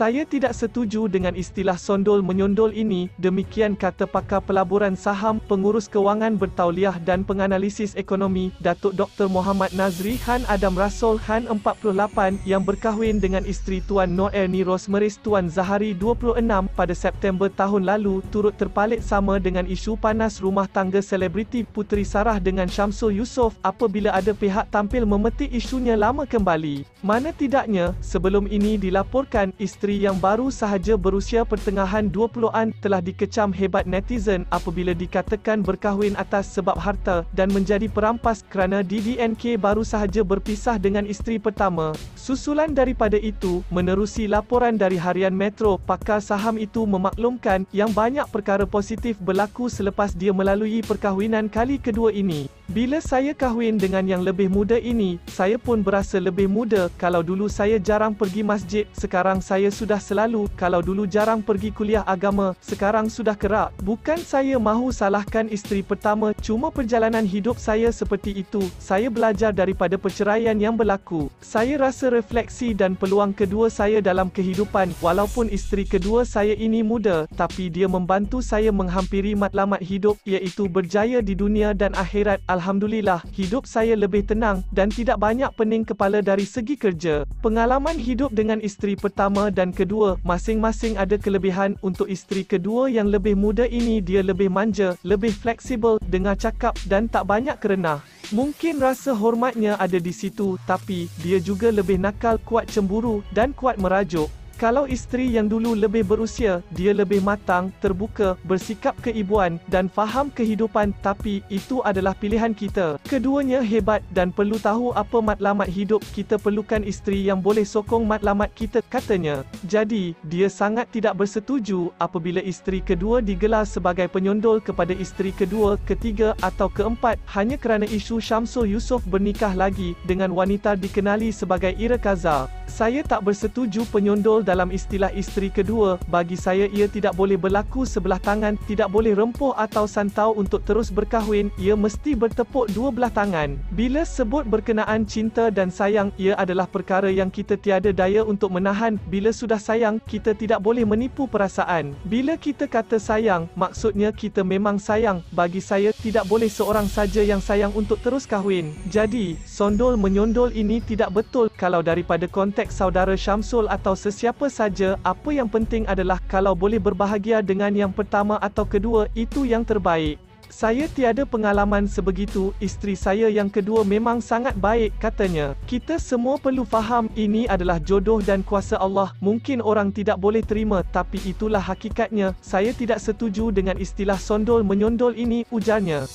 Saya tidak setuju dengan istilah sondol menyondol ini, demikian kata pakar pelaburan saham, pengurus kewangan bertauliah dan penganalisis ekonomi, Datuk Dr. Muhammad Nazri Han Adam Rasul Han 48 yang berkahwin dengan isteri Tuan Noor Erni Rosmeris Tuan Zahari 26 pada September tahun lalu turut terpalit sama dengan isu panas rumah tangga selebriti Puteri Sarah dengan Syamsul Yusof apabila ada pihak tampil memetik isunya lama kembali. Mana tidaknya, sebelum ini dilaporkan isteri isteri yang baru sahaja berusia pertengahan 20-an telah dikecam hebat netizen apabila dikatakan berkahwin atas sebab harta dan menjadi perampas kerana DDNK baru sahaja berpisah dengan isteri pertama. Susulan daripada itu, menerusi laporan dari harian Metro, pakar saham itu memaklumkan yang banyak perkara positif berlaku selepas dia melalui perkahwinan kali kedua ini. Bila saya kahwin dengan yang lebih muda ini, saya pun berasa lebih muda. Kalau dulu saya jarang pergi masjid, sekarang saya sudah selalu. Kalau dulu jarang pergi kuliah agama, sekarang sudah kerak. Bukan saya mahu salahkan isteri pertama, cuma perjalanan hidup saya seperti itu. Saya belajar daripada perceraian yang berlaku. Saya rasa refleksi dan peluang kedua saya dalam kehidupan, walaupun isteri kedua saya ini muda, tapi dia membantu saya menghampiri matlamat hidup, iaitu berjaya di dunia dan akhirat. Alhamdulillah, hidup saya lebih tenang dan tidak banyak pening kepala dari segi kerja. Pengalaman hidup dengan isteri pertama dan kedua, masing-masing ada kelebihan untuk isteri kedua yang lebih muda ini dia lebih manja, lebih fleksibel, dengar cakap dan tak banyak kerenah. Mungkin rasa hormatnya ada di situ, tapi dia juga lebih nakal, kuat cemburu dan kuat merajuk. Kalau isteri yang dulu lebih berusia, dia lebih matang, terbuka, bersikap keibuan dan faham kehidupan tapi itu adalah pilihan kita. Keduanya hebat dan perlu tahu apa matlamat hidup kita perlukan isteri yang boleh sokong matlamat kita katanya. Jadi, dia sangat tidak bersetuju apabila isteri kedua digelar sebagai penyondol kepada isteri kedua, ketiga atau keempat hanya kerana isu Syamsul Yusof bernikah lagi dengan wanita dikenali sebagai Ira Kaza. Saya tak bersetuju penyondol dalam istilah isteri kedua, bagi saya ia tidak boleh berlaku sebelah tangan, tidak boleh rempuh atau santau untuk terus berkahwin, ia mesti bertepuk dua belah tangan. Bila sebut berkenaan cinta dan sayang, ia adalah perkara yang kita tiada daya untuk menahan, bila sudah sayang, kita tidak boleh menipu perasaan. Bila kita kata sayang, maksudnya kita memang sayang, bagi saya, tidak boleh seorang saja yang sayang untuk terus kahwin. Jadi, sondol menyondol ini tidak betul kalau daripada konteks saudara Syamsul atau sesiapa apa saja, apa yang penting adalah kalau boleh berbahagia dengan yang pertama atau kedua, itu yang terbaik. Saya tiada pengalaman sebegitu, isteri saya yang kedua memang sangat baik, katanya. Kita semua perlu faham, ini adalah jodoh dan kuasa Allah. Mungkin orang tidak boleh terima, tapi itulah hakikatnya. Saya tidak setuju dengan istilah sondol menyondol ini, ujarnya.